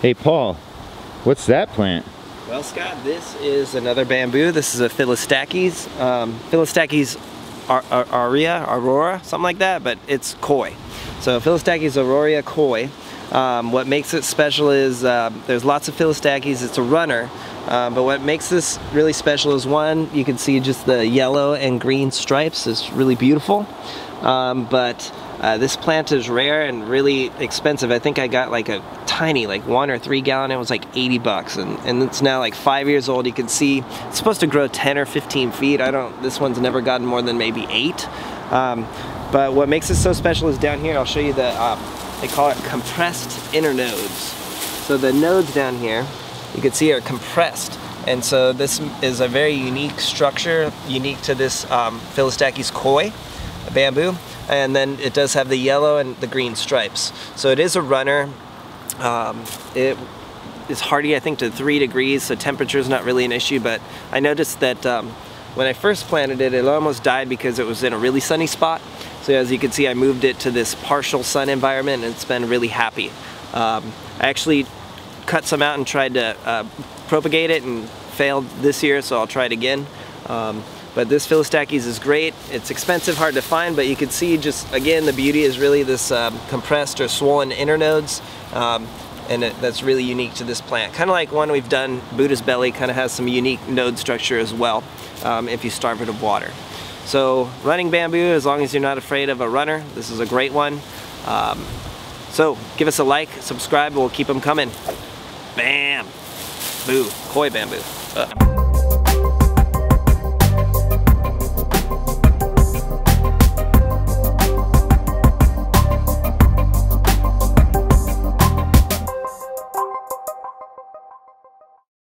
Hey Paul, what's that plant? Well Scott, this is another bamboo. This is a Phyllostachys. Um, Phyllostachys aurea, aurora, something like that, but it's koi. So Phyllostachys aurea koi. Um, what makes it special is uh, there's lots of Phyllostachys, it's a runner, uh, but what makes this really special is one, you can see just the yellow and green stripes, it's really beautiful. Um, but uh, this plant is rare and really expensive. I think I got like a tiny, like one or three gallon, it was like 80 bucks. And, and it's now like five years old. You can see it's supposed to grow 10 or 15 feet. I don't, this one's never gotten more than maybe eight. Um, but what makes it so special is down here, I'll show you the, uh, they call it compressed internodes. So the nodes down here, you can see are compressed. And so this is a very unique structure, unique to this um, Phyllostachys koi bamboo and then it does have the yellow and the green stripes. So it is a runner. Um, it is hardy, I think, to three degrees, so temperature is not really an issue, but I noticed that um, when I first planted it, it almost died because it was in a really sunny spot. So as you can see, I moved it to this partial sun environment and it's been really happy. Um, I actually cut some out and tried to uh, propagate it and failed this year, so I'll try it again. Um, but this Phyllostachys is great. It's expensive, hard to find, but you can see just, again, the beauty is really this um, compressed or swollen internodes. Um, and it, that's really unique to this plant. Kind of like one we've done, Buddha's Belly kind of has some unique node structure as well um, if you starve it of water. So running bamboo, as long as you're not afraid of a runner, this is a great one. Um, so give us a like, subscribe, we'll keep them coming. Bam! Boo, koi bamboo. Uh.